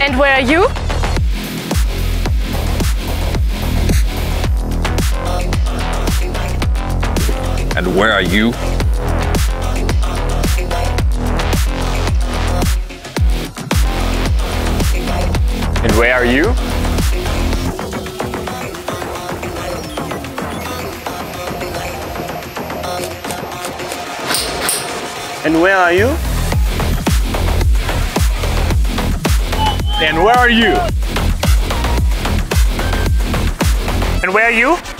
And where are you? And where are you? And where are you? And where are you? And where are you? And where are you?